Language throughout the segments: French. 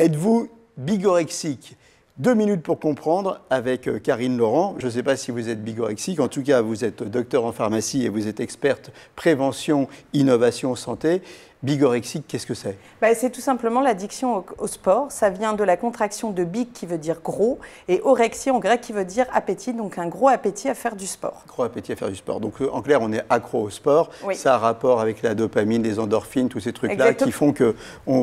Êtes-vous bigorexique? Deux minutes pour comprendre avec euh, Karine Laurent. Je ne sais pas si vous êtes bigorexique, en tout cas vous êtes docteur en pharmacie et vous êtes experte prévention, innovation, santé. Bigorexique, qu'est-ce que c'est? Bah, C'est tout simplement l'addiction au, sport. Ça vient de la contraction de big qui veut dire gros et orexie en grec qui veut dire appétit, donc un gros appétit à faire du sport. Gros appétit à faire du sport. Donc euh, en clair, on est accro au sport. Ça a rapport avec la dopamine, les endorphines, tous ces trucs-là qui font que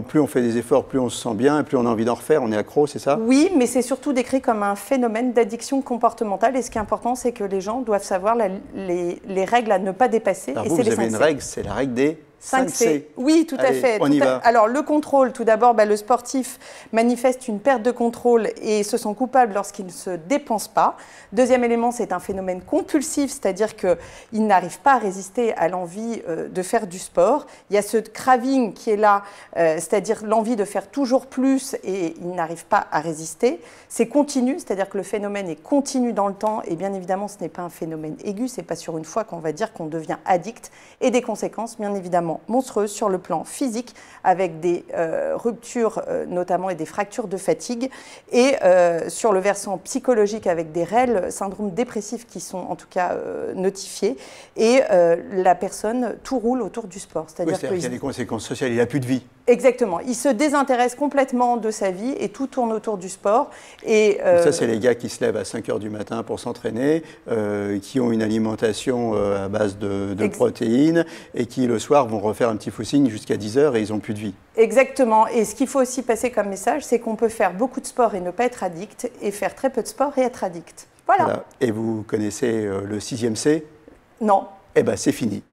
plus on fait des efforts, plus on se sent bien et plus on a envie d'en refaire. On est accro, c'est ça? Oui, mais c'est surtout décrit comme un phénomène d'addiction comportementale. Et ce qui est important, c'est que les gens doivent savoir les, règles à ne pas dépasser. Alors vous, vous avez une règle, c'est la règle des 5C. Oui, tout à fait. On y va. Alors, le contrôle, tout d'abord, bah, le sportif manifeste une perte de contrôle et se sent coupable lorsqu'il ne se dépense pas. Deuxième élément, c'est un phénomène compulsif, c'est-à-dire qu'il n'arrive pas à résister à l'envie euh, de faire du sport. Il y a ce craving qui est là, euh, c'est-à-dire l'envie de faire toujours plus et il n'arrive pas à résister. C'est continu, c'est-à-dire que le phénomène est continu dans le temps et bien évidemment, ce n'est pas un phénomène aigu, c'est pas sur une fois qu'on va dire qu'on devient addict et des conséquences, bien évidemment monstrueuse sur le plan physique, avec des euh, ruptures euh, notamment et des fractures de fatigue, et euh, sur le versant psychologique avec des réels syndromes dépressifs qui sont en tout cas notifiés, et la personne, tout roule autour du sport. C'est-à-dire qu'il y a des conséquences sociales, il n'a plus de vie. Exactement. Il se désintéresse complètement de sa vie et tout tourne autour du sport. Et, Ça, c'est les gars qui se lèvent à 5 h du matin pour s'entraîner, qui ont une alimentation à base de, de protéines et qui le soir vont refaire un petit footing jusqu'à 10 heures et ils n'ont plus de vie. Exactement. Et ce qu'il faut aussi passer comme message, c'est qu'on peut faire beaucoup de sport et ne pas être addict, et faire très peu de sport et être addict. Voilà. Et vous connaissez euh, le sixième C? Non. Eh bien, c'est fini.